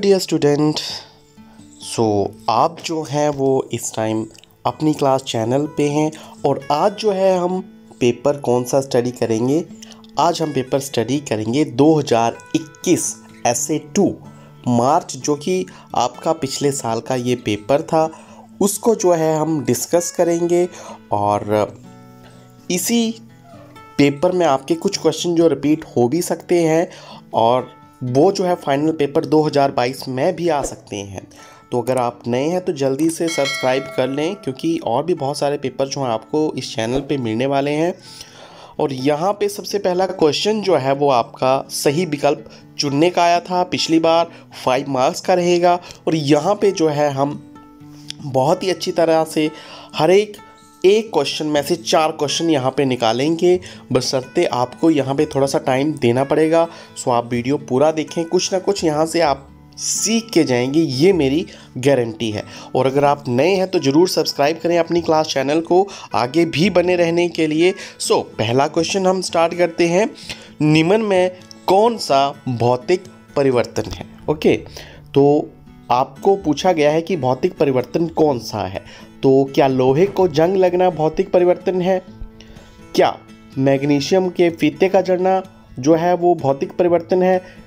Dear student so आप जो हैं वो इस टाइम अपनी क्लास चैनल पे हैं और आज जो है हम पेपर कौन सा स्टडी करेंगे? आज हम पेपर स्टडी करेंगे 2021 एस ए टू मार्च जो कि आपका पिछले साल का ये पेपर था, उसको जो है हम डिस्कस करेंगे और इसी पेपर में आपके कुछ क्वेश्चन जो रिपीट हो भी सकते हैं और वो जो है फाइनल पेपर 2022 में भी आ सकते हैं। तो अगर आप नए हैं तो जल्दी से सब्सक्राइब कर लें, क्योंकि और भी बहुत सारे पेपर जो हैं आपको इस चैनल पे मिलने वाले हैं। और यहाँ पे सबसे पहला क्वेश्चन जो है, वो आपका सही विकल्प चुनने का आया था। पिछली बार फाइव मार्क्स का रहेगा। और यहाँ पे जो है, हम बहुत ही अच्छी तरह से हर एक एक क्वेश्चन में से चार क्वेश्चन यहाँ पे निकालेंगे। बशर्ते आपको यहाँ पे थोड़ा सा टाइम देना पड़ेगा। सो आप वीडियो पूरा देखें। कुछ ना कुछ यहाँ से आप सीख के जाएँगे। ये मेरी गारंटी है। और अगर आप नए हैं तो ज़रूर सब्सक्राइब करें अपनी क्लास चैनल को आगे भी बने रहने के लिए। सो पहला क्वेश्चन हम स्टार्ट करते हैं। निम्न में कौन सा भौतिक परिवर्तन है? ओके तो आपको पूछा गया है कि भौतिक परिवर्तन कौन सा है। तो क्या लोहे को जंग लगना भौतिक परिवर्तन है? क्या मैग्नीशियम के फीते का जड़ना जो है वो भौतिक परिवर्तन है?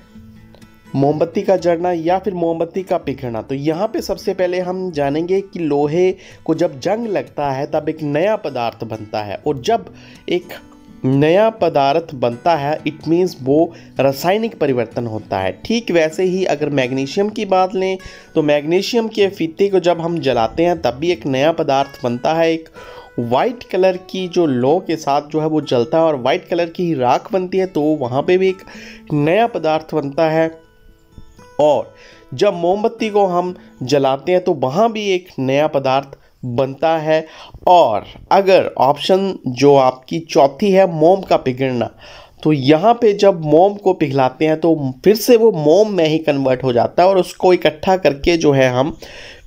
मोमबत्ती का जड़ना या फिर मोमबत्ती का पिघलना? तो यहाँ पे सबसे पहले हम जानेंगे कि लोहे को जब जंग लगता है, तब एक नया पदार्थ बनता है। और जब एक नया पदार्थ बनता है इट मीन्स वो रासायनिक परिवर्तन होता है। ठीक वैसे ही अगर मैग्नीशियम की बात लें तो मैग्नीशियम के फीते को जब हम जलाते हैं, तब भी एक नया पदार्थ बनता है। एक वाइट कलर की जो लो के साथ जो है वो जलता है और वाइट कलर की राख बनती है तो वहाँ पे भी एक नया पदार्थ बनता है। और जब मोमबत्ती को हम जलाते हैं तो वहाँ भी एक नया पदार्थ बनता है। और अगर ऑप्शन जो आपकी चौथी है मोम का पिघलना तो यहाँ पे जब मोम को पिघलाते हैं तो फिर से वो मोम में ही कन्वर्ट हो जाता है और उसको इकट्ठा करके जो है हम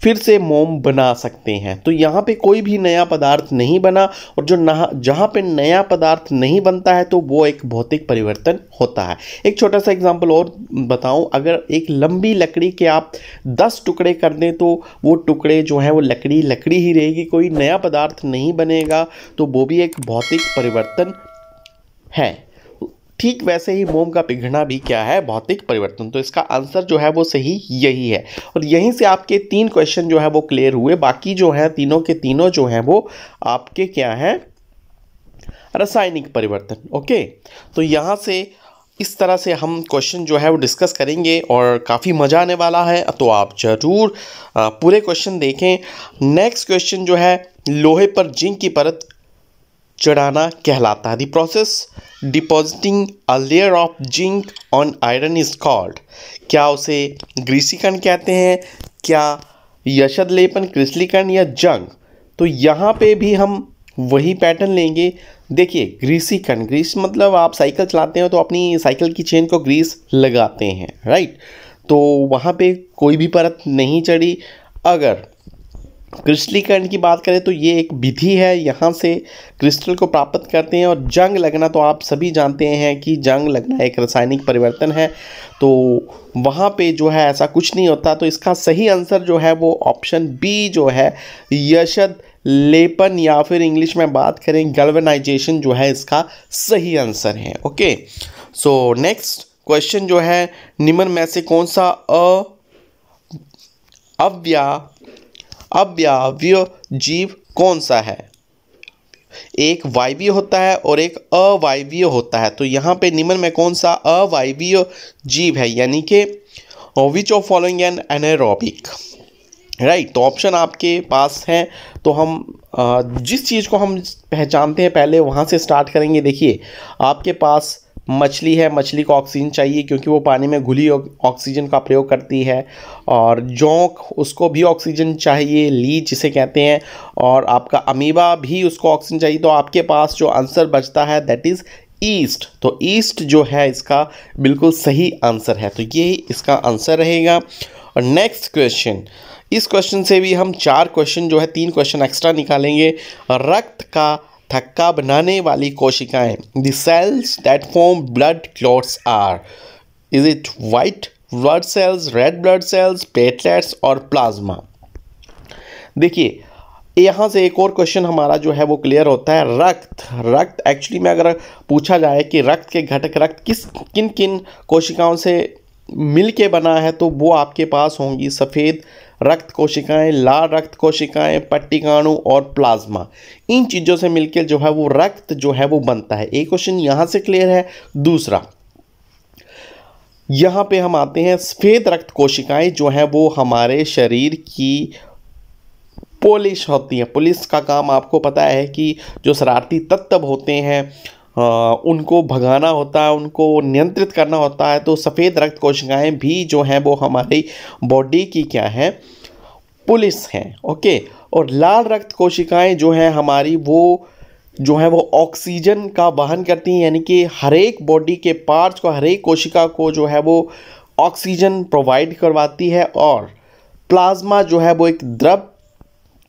फिर से मोम बना सकते हैं। तो यहाँ पे कोई भी नया पदार्थ नहीं बना और जो नहा, जहाँ पे नया पदार्थ नहीं बनता है तो वो एक भौतिक परिवर्तन होता है। एक छोटा सा एग्जांपल और बताऊँ, अगर एक लंबी लकड़ी के आप दस टुकड़े कर दें तो वो टुकड़े जो हैं, वो लकड़ी लकड़ी ही रहेगी, कोई नया पदार्थ नहीं बनेगा तो वो भी एक भौतिक परिवर्तन है। ठीक वैसे ही मोम का पिघलना भी क्या है? भौतिक परिवर्तन। तो इसका आंसर जो है वो सही यही है। और यहीं से आपके तीन क्वेश्चन जो है वो क्लियर हुए। बाकी जो है, तीनों के तीनों जो हैं वो आपके क्या हैं? रासायनिक परिवर्तन। ओके? तो यहाँ से इस तरह से हम क्वेश्चन जो है वो डिस्कस करेंगे और काफ़ी मज़ा आने वाला है। तो आप ज़रूर पूरे क्वेश्चन देखें। नेक्स्ट क्वेश्चन जो है, लोहे पर जिंक की परत चढ़ाना कहलाता है। The process depositing a layer of zinc on iron is called क्या उसे ग्रीसीकरण कहते हैं? क्या यशद लेपन क्रिस्लीकरण या जंग? तो यहाँ पे भी हम वही पैटर्न लेंगे। देखिए, ग्रीसीकरण। ग्रीस मतलब आप साइकिल चलाते हैं तो अपनी साइकिल की चेन को ग्रीस लगाते हैं राइट तो वहाँ पे कोई भी परत नहीं चढ़ी। अगर क्रिस्टलीकरण की बात करें तो ये एक विधि है, यहाँ से क्रिस्टल को प्राप्त करते हैं और जंग लगना तो आप सभी जानते हैं कि जंग लगना एक रासायनिक परिवर्तन है तो वहाँ पे जो है ऐसा कुछ नहीं होता तो इसका सही आंसर जो है वो ऑप्शन बी जो है यशद लेपन या फिर इंग्लिश में बात करें गल्वेनाइजेशन जो है इसका सही आंसर है, ओके? सो नेक्स्ट क्वेश्चन जो है, निम्न में से कौन सा अव्या अव्यवीय जीव कौन सा है? एक वायवीय होता है और एक अवायवीय होता है। तो यहाँ पे निम्न में कौन सा अवायवीय जीव है? यानी कि which of following an anaerobic right तो ऑप्शन आपके पास हैं। तो हम जिस चीज़ को हम पहचानते हैं, पहले वहाँ से स्टार्ट करेंगे। देखिए, आपके पास मछली है, मछली को ऑक्सीजन चाहिए क्योंकि वो पानी में घुली ऑक्सीजन का प्रयोग करती है। और जोंक, उसको भी ऑक्सीजन चाहिए, ली जिसे कहते हैं, और आपका अमीबा भी उसको ऑक्सीजन चाहिए। तो आपके पास जो आंसर बचता है दैट इज़ ईस्ट तो ईस्ट जो है, इसका बिल्कुल सही आंसर है। तो ये इसका आंसर रहेगा। और नेक्स्ट क्वेश्चन इस क्वेश्चन से भी हम चार क्वेश्चन जो है, तीन क्वेश्चन एक्स्ट्रा निकालेंगे। रक्त का थक्का बनाने वाली कोशिकाएँ। The cells that form blood clots are is it white blood cells red blood cells platelets और प्लाज्मा देखिए, यहाँ से एक और क्वेश्चन हमारा जो है वो क्लियर होता है, रक्त। रक्त एक्चुअली में अगर पूछा जाए कि रक्त के घटक, रक्त किस किन किन कोशिकाओं से मिल के बना है तो वो आपके पास होंगी सफ़ेद रक्त कोशिकाएँ, लाल रक्त कोशिकाएँ, पट्टिकाणु और प्लाज्मा। इन चीज़ों से मिलकर जो है वो रक्त जो है वो बनता है। एक क्वेश्चन यहाँ से क्लियर है। दूसरा, यहाँ पे हम आते हैं सफ़ेद रक्त कोशिकाएँ जो है वो हमारे शरीर की पोलिश होती है। पुलिस का काम आपको पता है कि जो शरारती तत्व होते हैं उनको भगाना होता है, उनको नियंत्रित करना होता है तो सफ़ेद रक्त कोशिकाएँ भी जो हैं वो हमारी बॉडी की क्या है? पुलिस हैं, ओके? और लाल रक्त कोशिकाएँ जो हैं हमारी वो, जो है वो ऑक्सीजन का वहन करती हैं, यानी कि हर एक बॉडी के पार्ट्स को हर एक कोशिका को जो है वो ऑक्सीजन प्रोवाइड करवाती है और प्लाज्मा जो है वो एक द्रव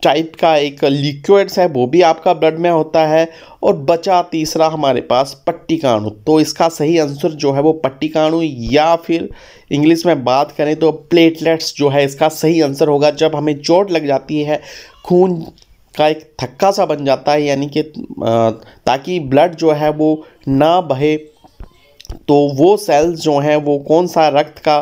टाइप का एक लिक्विड्स है, वो भी आपका ब्लड में होता है और बचा तीसरा हमारे पास पट्टिकाणु तो इसका सही आंसर जो है वो पट्टिकाणु या फिर इंग्लिश में बात करें तो प्लेटलेट्स जो है इसका सही आंसर होगा। जब हमें चोट लग जाती है, खून का एक थक्का सा बन जाता है, यानी कि ताकि ब्लड जो है वो ना बहे तो वो सेल्स जो हैं, वो कौन सा रक्त का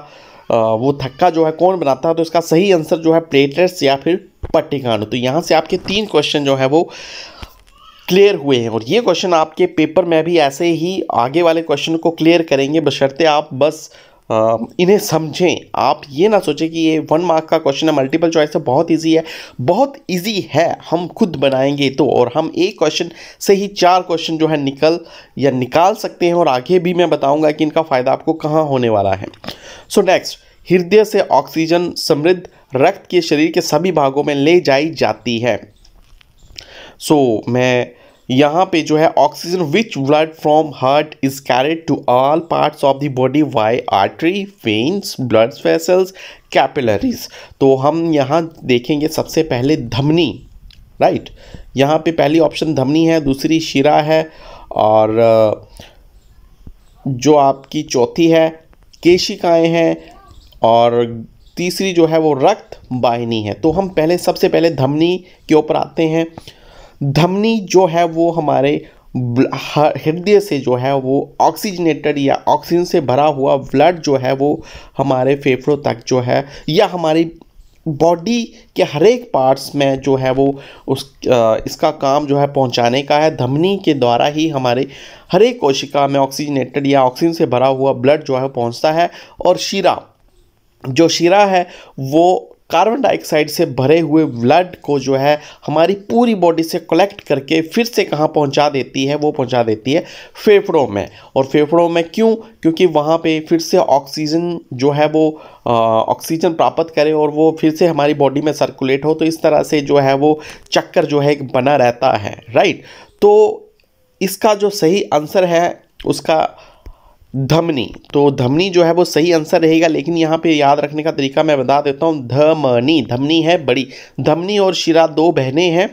वो थक्का जो है कौन बनाता है तो इसका सही आंसर जो है प्लेटलेट्स या फिर पट्टिकाणु तो यहाँ से आपके तीन क्वेश्चन जो है वो क्लियर हुए हैं और ये क्वेश्चन आपके पेपर में भी ऐसे ही आगे वाले क्वेश्चन को क्लियर करेंगे, बशर्ते आप बस इन्हें समझें। आप ये ना सोचें कि ये वन मार्क का क्वेश्चन है मल्टीपल चॉइस है, बहुत इजी है। बहुत इजी है, हम खुद बनाएँगे तो। और हम एक क्वेश्चन से ही चार क्वेश्चन जो है निकल या निकाल सकते हैं और आगे भी मैं बताऊँगा कि इनका फ़ायदा आपको कहाँ होने वाला है। सो नेक्स्ट हृदय से ऑक्सीजन समृद्ध रक्त के शरीर के सभी भागों में ले जाई जाती है सो so, मैं यहाँ पे जो है oxygen which blood from heart is carried to all parts of the body by artery veins blood vessels capillaries तो हम यहाँ देखेंगे सबसे पहले धमनी राइट right? यहाँ पे पहली ऑप्शन धमनी है दूसरी शिरा है और जो आपकी चौथी है केशिकाएँ हैं और तीसरी जो है वो रक्त वाहिनी है। तो हम पहले, सबसे पहले धमनी के ऊपर आते हैं। धमनी जो है वो हमारे हृदय से जो है वो ऑक्सीजनेटेड या ऑक्सीजन से भरा हुआ ब्लड जो है वो हमारे फेफड़ों तक जो है, या हमारी बॉडी के हर एक पार्ट्स में जो है वो उस इसका काम जो है पहुँचाने का है। धमनी के द्वारा ही हमारे हर एक कोशिका में ऑक्सीजनेटेड या ऑक्सीजन से भरा हुआ ब्लड जो है पहुँचता है। और शिरा जो शिरा है, वो कार्बन डाइऑक्साइड से भरे हुए ब्लड को जो है, हमारी पूरी बॉडी से कलेक्ट करके फिर से कहाँ पहुँचा देती है, वो पहुँचा देती है फेफड़ों में। और फेफड़ों में क्यों? क्योंकि वहाँ पे फिर से ऑक्सीजन जो है वो ऑक्सीजन प्राप्त करे और वो फिर से हमारी बॉडी में सर्कुलेट हो तो इस तरह से जो है वो चक्कर जो है बना रहता है राइट तो इसका जो सही आंसर है, उसका धमनी। तो धमनी जो है वो सही आंसर रहेगा, लेकिन यहाँ पे याद रखने का तरीका मैं बता देता हूँ। धमनी। धमनी है बड़ी। धमनी और शिरा दो बहनें हैं।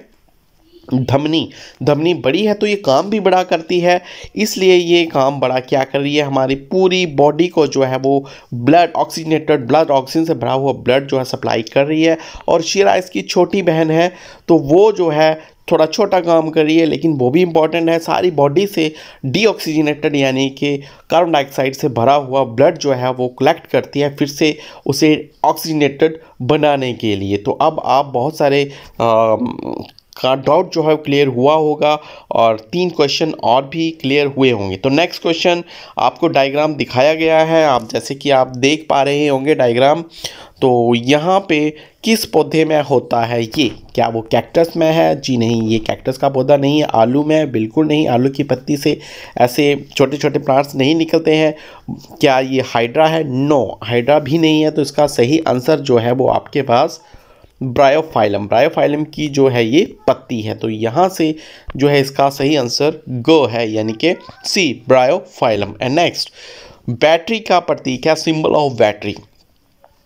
धमनी। धमनी बड़ी है तो ये काम भी बड़ा करती है। इसलिए ये काम बड़ा क्या कर रही है? हमारी पूरी बॉडी को जो है वो ब्लड ऑक्सीजनेटेड ब्लड ऑक्सीजन से भरा हुआ ब्लड जो है सप्लाई कर रही है। और शिरा इसकी छोटी बहन है तो वो जो है थोड़ा छोटा काम कर रही है लेकिन वो भी इंपॉर्टेंट है। सारी बॉडी से डीऑक्सीजनेटेड यानी कि कार्बन डाइऑक्साइड से भरा हुआ ब्लड जो है वो कलेक्ट करती है फिर से उसे ऑक्सीजनेटेड बनाने के लिए। तो अब आप बहुत सारे आ, का डाउट जो है क्लियर हुआ होगा और तीन क्वेश्चन और भी क्लियर हुए होंगे। तो नेक्स्ट क्वेश्चन आपको डायग्राम दिखाया गया है। आप जैसे कि आप देख पा रहे होंगे डायग्राम तो यहाँ पे किस पौधे में होता है ये? क्या वो कैक्टस में है? जी नहीं, ये कैक्टस का पौधा नहीं है, आलू में बिल्कुल नहीं। आलू की पत्ती से ऐसे छोटे छोटे प्लांट्स नहीं निकलते हैं। क्या ये हाइड्रा है? नो हाइड्रा भी नहीं है तो इसका सही आंसर जो है वो आपके पास ब्रायोफाइलम। ब्रायोफाइलम की जो है ये पत्ती है तो यहाँ से जो है इसका सही आंसर ग है, यानी कि C, bryophyllum. And next battery का प्रतीक है, सिंबल ऑफ़ बैटरी।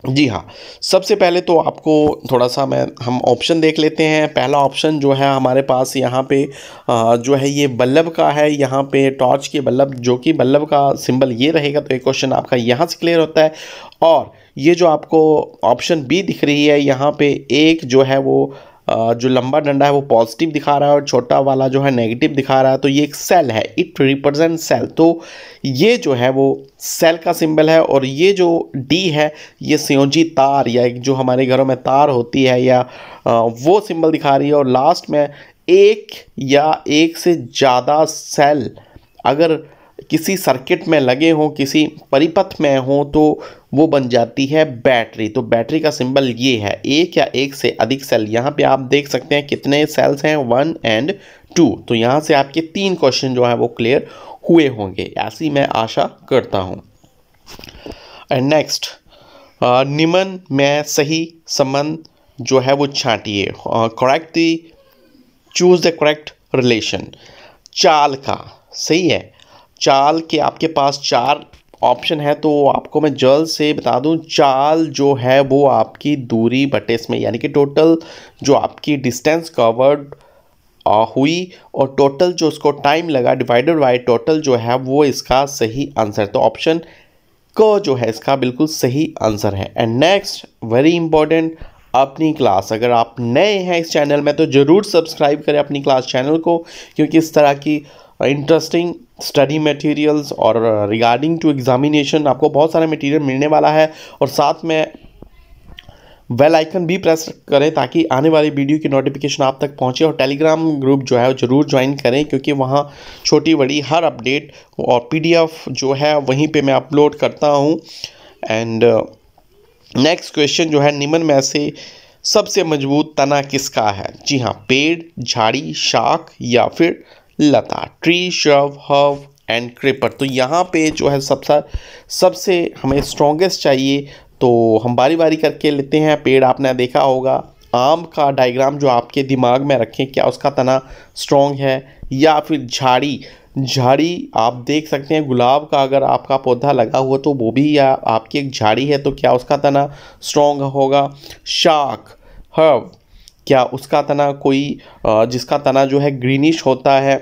जी हाँ सबसे पहले तो आपको थोड़ा सा मैं, हम ऑप्शन देख लेते हैं। पहला ऑप्शन जो है हमारे पास यहाँ पे जो है ये बल्लभ का है। यहाँ पे टॉर्च के बल्लभ, जो कि बल्लभ का सिंबल ये रहेगा तो एक क्वेश्चन आपका यहाँ से क्लियर होता है। और ये जो आपको ऑप्शन बी दिख रही है, यहाँ पे एक जो है वो जो लंबा डंडा है वो पॉजिटिव दिखा रहा है और छोटा वाला जो है नेगेटिव दिखा रहा है। तो ये एक सेल है इट रिप्रेजेंट सेल तो ये जो है वो सेल का सिंबल है और ये जो डी है, ये सियोजी तार या एक जो हमारे घरों में तार होती है या वो सिंबल दिखा रही है। और लास्ट में एक या एक से ज़्यादा सेल अगर किसी सर्किट में लगे हों, किसी परिपथ में हों तो वो बन जाती है बैटरी। तो बैटरी का सिंबल ये है, एक या एक से अधिक सेल यहाँ पे आप देख सकते हैं कितने सेल्स हैं वन एंड टू तो यहाँ से आपके तीन क्वेश्चन जो है, वो क्लियर हुए होंगे। ऐसी मैं आशा करता हूँ। एंड नेक्स्ट निमन में सही संबंध जो है, वो छाटिए। Correct the choose the correct relation चाल का, सही है? चाल के आपके पास चार ऑप्शन है तो आपको मैं जल्द से बता दूँ, चाल जो है वो आपकी दूरी बटे इसमें, यानी कि टोटल जो आपकी डिस्टेंस कवर्ड हुई और टोटल जो उसको टाइम लगा डिवाइडेड बाय टोटल जो है वो इसका सही आंसर तो ऑप्शन क जो है इसका बिल्कुल सही आंसर है। एंड नेक्स्ट वेरी इंपॉर्टेंट अपनी क्लास। अगर आप नए हैं इस चैनल में तो ज़रूर सब्सक्राइब करें अपनी क्लास चैनल को, क्योंकि इस तरह की इंटरेस्टिंग स्टडी मटेरियल्स और रिगार्डिंग टू एग्जामिनेशन आपको बहुत सारा मटेरियल मिलने वाला है और साथ में वेल आइकन भी प्रेस करें ताकि आने वाली वीडियो की नोटिफिकेशन आप तक पहुँचे और टेलीग्राम ग्रुप जो है ज़रूर ज्वाइन करें क्योंकि वहाँ छोटी बड़ी हर अपडेट और पीडीएफ जो है वहीं पे मैं अपलोड करता हूँ। एंड नेक्स्ट क्वेश्चन जो है निम्न में से सबसे मज़बूत तना किसका है? जी हाँ पेड़, झाड़ी, शाख या फिर लता, ट्री श्रव हव एंड क्रिपर। तो यहाँ पे जो है सबसे सबसे हमें स्ट्रॉन्गेस्ट चाहिए तो हम बारी बारी करके लेते हैं। पेड़ आपने देखा होगा, आम का डायग्राम जो आपके दिमाग में रखें, क्या उसका तना स्ट्रॉन्ग है, या फिर झाड़ी। झाड़ी आप देख सकते हैं, गुलाब का अगर आपका पौधा लगा हुआ तो वो भी या आपकी एक झाड़ी है तो क्या उसका तना स्ट्रॉन्ग होगा? शाख हर्व क्या उसका तना कोई जिसका तना जो है ग्रीनिश होता है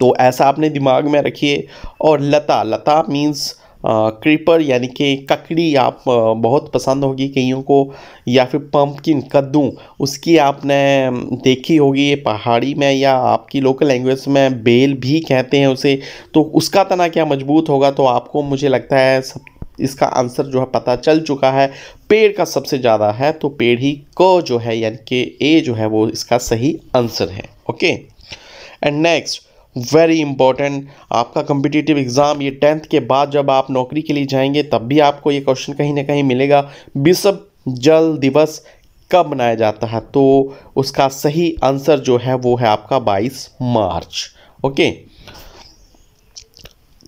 तो ऐसा आपने दिमाग में रखिए। और लता लता मीन्स क्रीपर यानी कि ककड़ी आप बहुत पसंद होगी कईयों को, या फिर पम्पकिन कद्दू, उसकी आपने देखी होगी पहाड़ी में या आपकी लोकल लैंग्वेज में बेल भी कहते हैं उसे। तो उसका तना क्या मज़बूत होगा तो आपको मुझे लगता है सब इसका आंसर जो है पता चल चुका है। पेड़ का सबसे ज़्यादा है तो पेड़ ही क जो है, यानी कि ए जो है, वो इसका सही आंसर है। Okay? And next very important आपका कम्पिटिटिव एग्ज़ाम ये टेंथ के बाद जब आप नौकरी के लिए जाएँगे, तब भी आपको ये क्वेश्चन कहीं ना कहीं मिलेगा। विश्व जल दिवस कब मनाया जाता है? तो उसका सही आंसर जो है, वो है आपका 22 मार्च। ओके?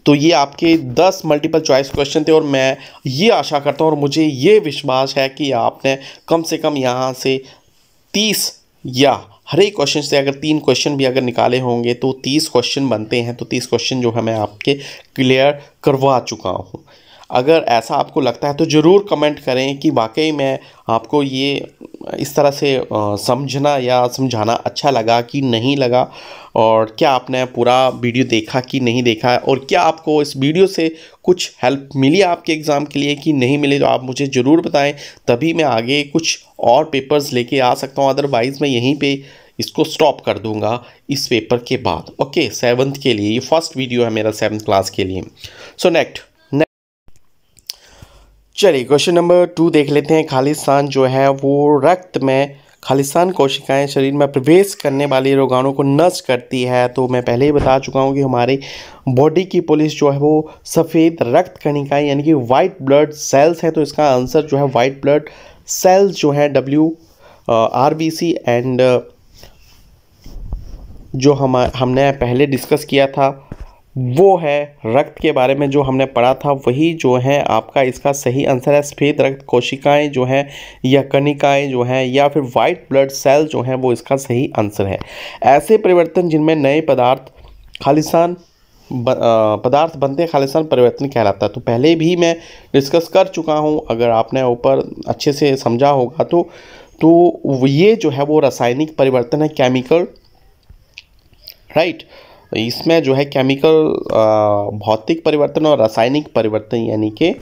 तो ये आपके 10 मल्टीपल चॉइस क्वेश्चन थे और मैं ये आशा करता हूँ और मुझे ये विश्वास है कि आपने कम से कम यहाँ से 30 या हर एक क्वेश्चन से अगर तीन क्वेश्चन भी अगर निकाले होंगे तो तीस क्वेश्चन बनते हैं तो तीस क्वेश्चन जो है मैं आपके क्लियर करवा चुका हूँ। अगर ऐसा आपको लगता है तो ज़रूर कमेंट करें कि वाकई में आपको ये इस तरह से समझना या समझाना अच्छा लगा कि नहीं लगा। और क्या आपने पूरा वीडियो देखा कि नहीं देखा है? और क्या आपको इस वीडियो से कुछ हेल्प मिली आपके एग्ज़ाम के लिए कि नहीं मिली? तो आप मुझे ज़रूर बताएँ, तभी मैं आगे कुछ और पेपर्स लेके आ सकता हूँ। अदरवाइज़ मैं यहीं पे इसको स्टॉप कर दूँगा इस पेपर के बाद। ओके सेवन्थ के लिए, ये फ़र्स्ट वीडियो है मेरा सेवन्थ क्लास के लिए। सो नेक्स्ट चलिए क्वेश्चन नंबर टू देख लेते हैं। खालिस्तान जो है, वो रक्त में खालिस्तान कोशिकाएँ शरीर में प्रवेश करने वाले रोगाणु को नष्ट करती है। तो मैं पहले ही बता चुका हूँ कि हमारे बॉडी की पुलिस जो है वो सफ़ेद रक्त कणिकाएँ यानी कि वाइट ब्लड सेल्स हैं। तो इसका आंसर जो है वाइट ब्लड सेल्स जो है W R B C and जो हम, हमने पहले डिस्कस किया था वो है रक्त के बारे में जो हमने पढ़ा था, वही जो है आपका इसका सही आंसर है। सफ़ेद रक्त कोशिकाएँ जो हैं या कणिकाएँ जो हैं या फिर वाइट ब्लड सेल जो हैं, वो इसका सही आंसर है। ऐसे परिवर्तन जिनमें नए पदार्थ खालिस्तान पदार्थ बनते खालिस्तान परिवर्तन कहलाता है। तो पहले भी मैं डिस्कस कर चुका हूँ, अगर आपने ऊपर अच्छे से समझा होगा तो। तो ये जो है वो रासायनिक परिवर्तन है केमिकल राइट इसमें जो है केमिकल भौतिक परिवर्तन और रासायनिक परिवर्तन यानी कि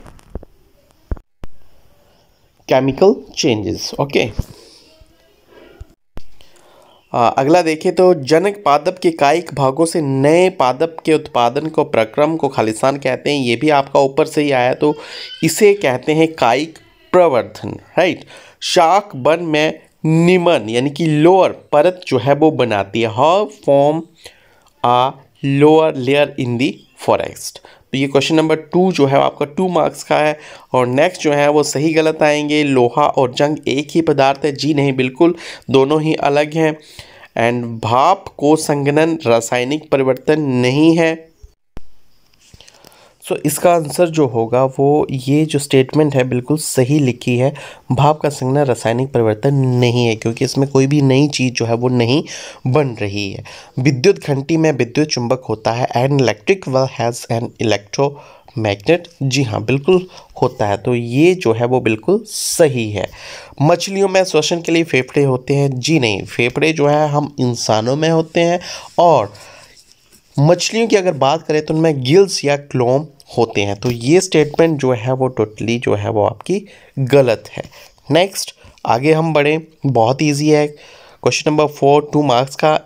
केमिकल चेंजेस ओके अगला देखें तो जनक पादप के कायिक भागों से नए पादप के उत्पादन को प्रक्रम को खालिस्तान कहते हैं। ये भी आपका ऊपर से ही आया तो इसे कहते हैं कायिक प्रवर्धन राइट शाक, बन, में, निमन, यानी कि लोअर, परत जो है वो बनाती है how form a lower layer in the forest तो ये क्वेश्चन नंबर टू जो है आपका टू मार्क्स का है और नेक्स्ट जो है वो सही गलत आएँगे। लोहा और जंग एक ही पदार्थ है। जी नहीं, बिल्कुल, दोनों ही अलग हैं। एंड भाप को संगनन रासायनिक परिवर्तन नहीं है। सो so, इसका आंसर जो होगा वो ये जो स्टेटमेंट है बिल्कुल सही लिखी है। भाप का संज्ञा रासायनिक परिवर्तन नहीं है क्योंकि इसमें कोई भी नई चीज़ जो है वो नहीं बन रही है। विद्युत घंटी में विद्युत चुंबक होता है and electric well has an electromagnet जी हाँ बिल्कुल होता है। तो ये जो है वो बिल्कुल सही है। मछलियों में श्वसन के लिए फेफड़े होते हैं। जी नहीं फेफड़े जो है हम इंसानों में होते हैं और मछलियों की अगर बात करें तो उनमें गिल्स या क्लोम होते हैं। तो ये स्टेटमेंट जो है वो टोटली जो है वो आपकी गलत है। नेक्स्ट आगे हम बढ़ें। बहुत ईजी है। Question number four two marks का।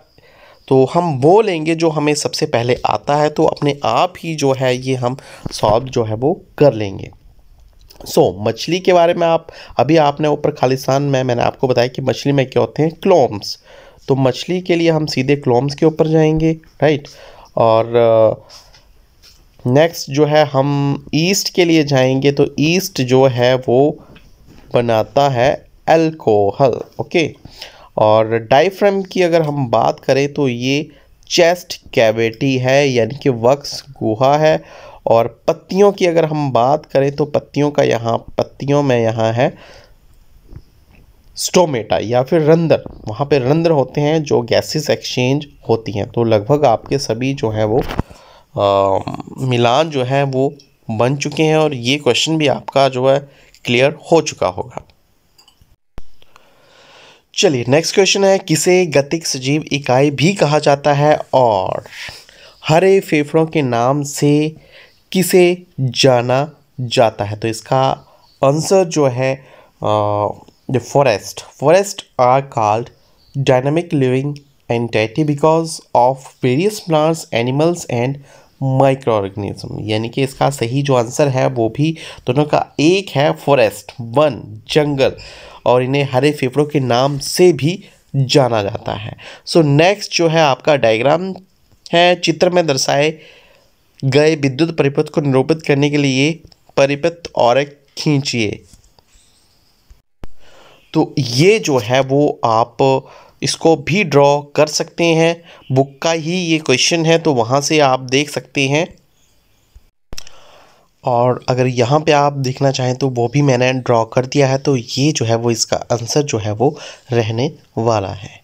तो हम वो लेंगे जो हमें सबसे पहले आता है। तो अपने आप ही जो है ये हम सॉल्व जो है वो कर लेंगे। सो so, मछली के बारे में आप अभी आपने ऊपर खालिस्तान में मैंने आपको बताया कि मछली में क्या होते हैं? क्लोम्स तो मछली के लिए हम सीधे क्लोम्स के ऊपर जाएँगे राइट और नेक्स्ट जो है हम ईस्ट के लिए जाएँगे तो ईस्ट जो है वो बनाता है एल्कोहल ओके और डाइफ्रेम की अगर हम बात करें तो ये चेस्ट कैविटी है, यानी कि वक्स गुहा है। और पत्तियों की अगर हम बात करें तो पत्तियों का यहाँ, पत्तियों में यहाँ है स्टोमेटा या फिर रंदर वहाँ पे रंध्र होते हैं जो गैसेस एक्सचेंज होती हैं। तो लगभग आपके सभी जो है वो आ, मिलान जो है वो बन चुके हैं और ये क्वेश्चन भी आपका जो है क्लियर हो चुका होगा। चलिए नेक्स्ट क्वेश्चन है किसे गतिक सजीव इकाई भी कहा जाता है और हरे फेफड़ों के नाम से किसे जाना जाता है? तो इसका आंसर जो है the forest forest are called dynamic living entity because of various plants animals and microorganism यानी कि इसका सही जो आंसर है वो भी दोनों का एक है फॉरेस्ट वन जंगल और इन्हें हरे फेफड़ों के नाम से भी जाना जाता है। सो so, नेक्स्ट जो है आपका डायग्राम है चित्र में दर्शाए गए विद्युत परिपथ को निरूपित करने के लिए परिपथ और खींचिए। तो ये जो है वो आप इसको भी ड्रॉ कर सकते हैं। बुक का ही ये क्वेश्चन है तो वहाँ से आप देख सकते हैं। और अगर यहाँ पे आप देखना चाहें तो वो भी मैंने ड्रॉ कर दिया है तो ये जो है वो इसका आंसर जो है वो रहने वाला है।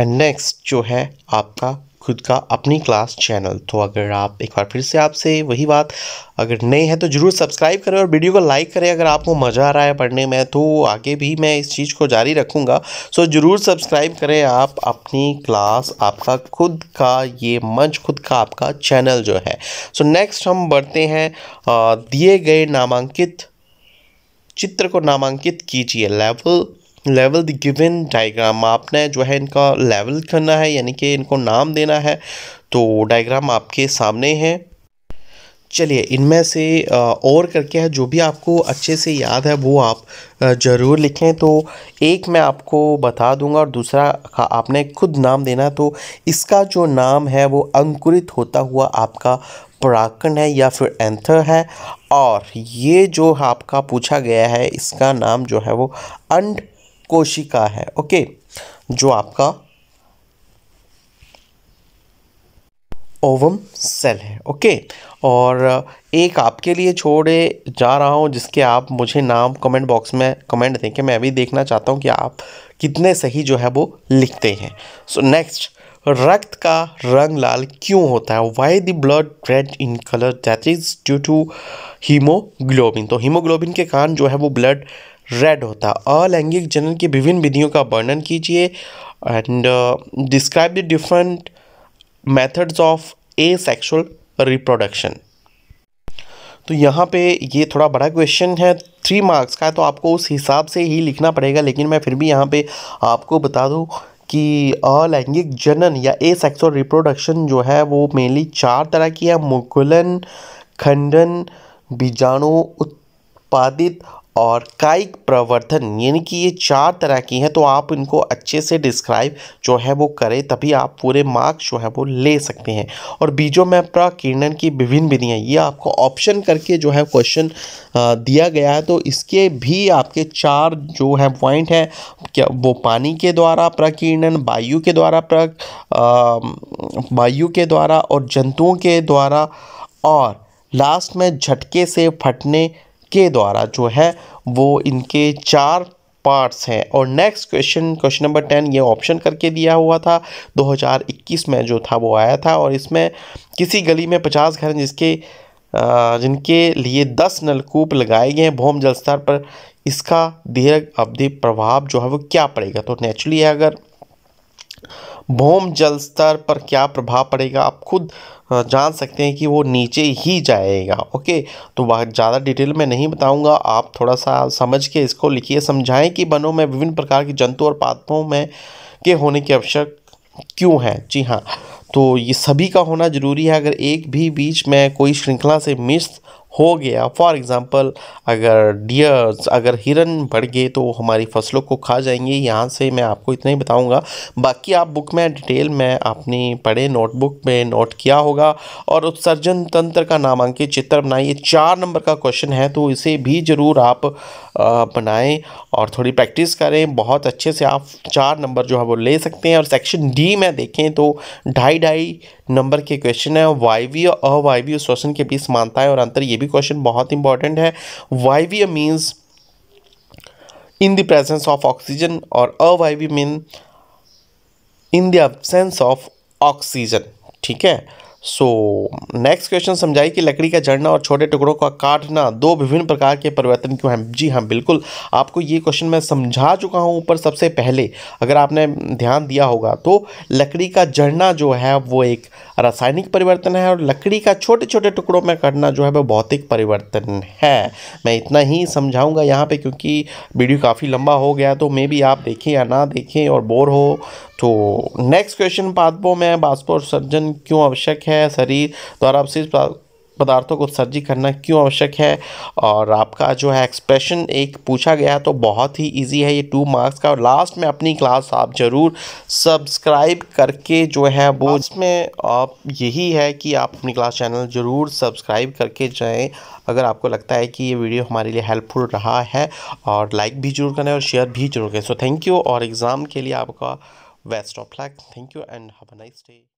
एंड नेक्स्ट जो है आपका खुद का अपनी क्लास चैनल तो अगर आप एक बार फिर से आपसे वही बात अगर नए हैं तो ज़रूर सब्सक्राइब करें और वीडियो को लाइक करें। अगर आपको मज़ा आ रहा है पढ़ने में तो आगे भी मैं इस चीज़ को जारी रखूँगा। सो ज़रूर सब्सक्राइब करें आप अपनी क्लास आपका खुद का ये मंच, खुद का आपका चैनल जो है। सो नेक्स्ट हम बढ़ते हैं दिए गए नामांकित चित्र को नामांकित कीजिए। Level level the given diagram आपने जो है इनका लेवल करना है, यानी कि इनको नाम देना है तो डायग्राम आपके सामने है। चलिए, इनमें से और करके है, जो भी आपको अच्छे से याद है, वो आप ज़रूर लिखें। तो एक मैं आपको बता दूँगा और दूसरा आपने खुद नाम देना तो इसका जो नाम है, वो अंकुरित होता हुआ आपका पराकन है या फिर एंथर है। और ये जो आपका पूछा गया है, इसका नाम जो है, वो अंड कोशिका है, ओके? जो आपका ओवम सेल है, ओके? और एक आपके लिए छोड़े जा रहा हूँ, जिसके आप मुझे नाम कमेंट बॉक्स में कमेंट दें कि मैं भी देखना चाहता हूँ कि आप कितने सही जो है वो लिखते हैं। सो नेक्स्ट रक्त का रंग लाल क्यों होता है? Why the blood red in colour that is due to haemoglobin तो हीमोग्लोबिन के कारण जो है वो ब्लड रेड होता। अलैंगिक जनन की विभिन्न विधियों का वर्णन कीजिए and describe the different methods of asexual reproduction तो यहाँ पे ये थोड़ा बड़ा क्वेश्चन है थ्री मार्क्स का है तो आपको उस हिसाब से ही लिखना पड़ेगा, लेकिन मैं फिर भी यहाँ पे आपको बता दूँ कि अलैंगिक जनन या ए सेक्सुअल रिप्रोडक्शन जो है, वो मेनली चार तरह की है, मुकुलन, खंडन, बीजाणु, उत्पादित और कायिक प्रवर्धन यानी कि ये चार तरह की हैं तो आप इनको अच्छे से डिस्क्राइब जो है वो करें, तभी आप पूरे मार्क्स जो है वो ले सकते हैं। और बीजों में प्रकीर्णन की विभिन्न विधियाँ, ये आपको ऑप्शन करके जो है क्वेश्चन दिया गया है तो इसके भी आपके चार जो है पॉइंट हैं। क्या वो पानी के द्वारा प्रकीर्णन वायु के द्वारा प्र वायु के द्वारा और जंतुओं के द्वारा, और लास्ट में झटके से फटने के द्वारा जो है, वो इनके चार पार्ट्स हैं। और next question question number ten ये ऑप्शन करके दिया हुआ था। 2021 में जो था, वो आया था। और इसमें किसी गली में 50 घर जिसके जिनके लिए 10 नलकूप लगाए गए हैं। भौम जल स्तर पर इसका दीर्घ अवधि प्रभाव जो है, वो क्या पड़ेगा? तो नेचुरली अगर भौम जल स्तर पर क्या प्रभाव पड़ेगा? आप खुद जान सकते हैं कि वो नीचे ही जाएगा, ओके? तो वह ज़्यादा डिटेल में नहीं बताऊँगा, आप थोड़ा सा समझ के इसको लिखिए, समझाएँ कि वनों में विभिन्न प्रकार के जंतु और पादपों में के होने की आवश्यक क्यों है? जी हाँ तो ये सभी का होना ज़रूरी है, अगर एक भी बीच में कोई श्रृंखला से मिस हो गया। फॉर एग्ज़ाम्पल अगर डियर्स अगर हिरन बढ़ गए तो हमारी फ़सलों को खा जाएँगे। यहाँ से मैं आपको इतना ही बताऊँगा। बाकी आप बुक में डिटेल में आपने पढ़े नोटबुक में नोट किया होगा और उत्सर्जन तंत्र का नामांकित चित्र बनाइए। चार नंबर का क्वेश्चन है तो इसे भी ज़रूर आप बनाएँ और थोड़ी प्रैक्टिस करें। बहुत अच्छे से आप चार नंबर जो है वो ले सकते हैं और सेक्शन डी में देखें तो ढाई ढाई नंबर के क्वेश्चन है वायवीय अवायवीय श्वसन के बीच है और अंतर ये भी क्वेश्चन बहुत इंपॉर्टेंट है। वायवीय means in the presence of oxygen और अवायवीय mean in the absence of oxygen ठीक है? सो नेक्स्ट क्वेश्चन समझाइए कि लकड़ी का जड़ना और छोटे टुकड़ों का काटना दो विभिन्न प्रकार के परिवर्तन क्यों हैं? जी हाँ बिल्कुल। आपको ये क्वेश्चन मैं समझा चुका हूँ ऊपर सबसे पहले अगर आपने ध्यान दिया होगा तो लकड़ी का जड़ना जो है, वो एक रासायनिक परिवर्तन है और लकड़ी का छोटे छोटे टुकड़ों में काटना जो है, वो भौतिक परिवर्तन है। मैं इतना ही समझाऊँगा यहाँ पर क्योंकि वीडियो काफ़ी लंबा हो गया तो मे भी आप देखें या ना देखें और बोर हो तो नेक्स्ट क्वेश्चन पादपों में बाष्पोत्सर्जन क्यों आवश्यक है? शरीर द्वारा अवशिष्ट पदार्थों को सर्जी करना क्यों आवश्यक है? और आपका जो है एक्सप्रेशन एक पूछा गया तो बहुत ही इजी है ये टू मार्क्स का। और लास्ट में अपनी क्लास आप ज़रूर सब्सक्राइब करके जो है वो इसमें आप यही है कि आप अपनी क्लास चैनल ज़रूर सब्सक्राइब करके जाएँ। अगर आपको लगता है कि ये वीडियो हमारे लिए हेल्पफुल रहा है और लाइक भी ज़रूर करें और शेयर भी ज़रूर करें। सो थैंक यू और एग्ज़ाम के लिए आपका Best of luck. Thank you and have a nice day.